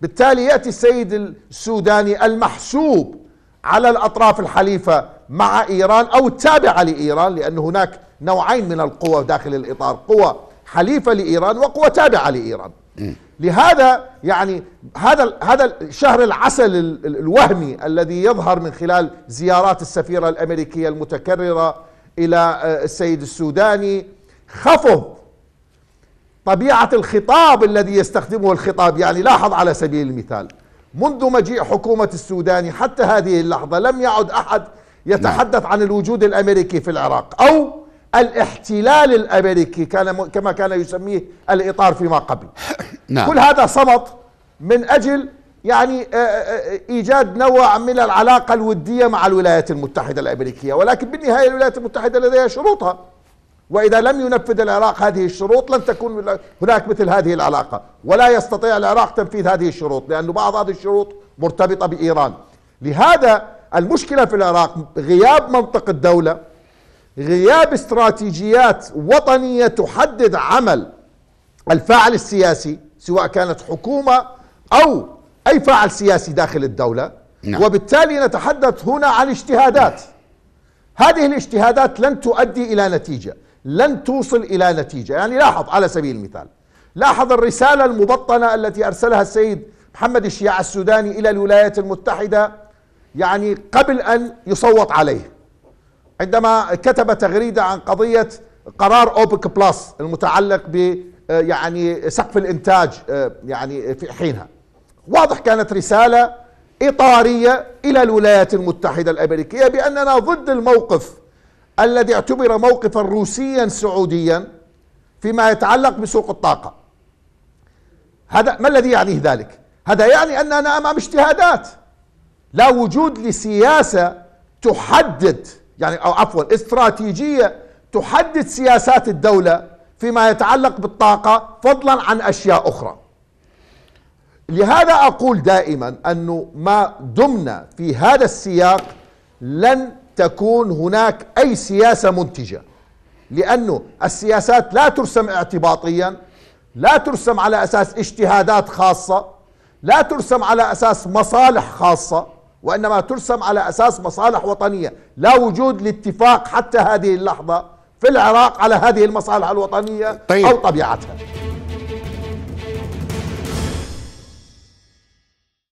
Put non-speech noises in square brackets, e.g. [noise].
بالتالي يأتي السيد السوداني المحسوب على الأطراف الحليفة مع إيران أو التابعه لإيران لأن هناك نوعين من القوى داخل الإطار قوى حليفة لإيران وقوى تابعة لإيران. لهذا يعني هذا هذا الشهر العسل الوهمي الذي يظهر من خلال زيارات السفيرة الأمريكية المتكررة إلى آه، السيد السوداني خفض طبيعة الخطاب الذي يستخدمه الخطاب يعني لاحظ على سبيل المثال منذ مجيء حكومة السوداني حتى هذه اللحظة لم يعد أحد يتحدث عن الوجود الأمريكي في العراق أو الاحتلال الأمريكي كان كما كان يسميه الإطار فيما قبل. [coughs] نعم. كل هذا صمت من أجل يعني إيجاد نوع من العلاقة الودية مع الولايات المتحدة الأمريكية ولكن بالنهاية الولايات المتحدة لديها شروطها. وإذا لم ينفذ العراق هذه الشروط لن تكون هناك مثل هذه العلاقة ولا يستطيع العراق تنفيذ هذه الشروط لأن بعض هذه الشروط مرتبطة بإيران. لهذا المشكلة في العراق غياب منطق الدولة غياب استراتيجيات وطنية تحدد عمل الفاعل السياسي سواء كانت حكومة أو أي فاعل سياسي داخل الدولة نعم. وبالتالي نتحدث هنا عن اجتهادات. هذه الاجتهادات لن تؤدي إلى نتيجة. لن توصل إلى نتيجة. يعني لاحظ على سبيل المثال لاحظ الرسالة المبطنة التي أرسلها السيد محمد الشياع السوداني إلى الولايات المتحدة يعني قبل أن يصوت عليه. عندما كتب تغريدة عن قضية قرار أوبك بلس المتعلق ب يعني سقف الإنتاج يعني في حينها. واضح كانت رسالة إطارية إلى الولايات المتحدة الأمريكية بأننا ضد الموقف الذي اعتبر موقفا روسيا سعوديا فيما يتعلق بسوق الطاقة. هذا ما الذي يعنيه ذلك؟ هذا يعني اننا أمام اجتهادات. لا وجود لسياسة تحدد يعني أو عفوا استراتيجية تحدد سياسات الدولة فيما يتعلق بالطاقة فضلا عن أشياء أخرى. لهذا أقول دائما أنه ما دمنا في هذا السياق لن تكون هناك أي سياسة منتجة. لأنه السياسات لا ترسم اعتباطيا، لا ترسم على أساس اجتهادات خاصة، لا ترسم على أساس مصالح خاصة، وإنما ترسم على أساس مصالح وطنية لا وجود لاتفاق حتى هذه اللحظة في العراق على هذه المصالح الوطنية طيب. أو طبيعتها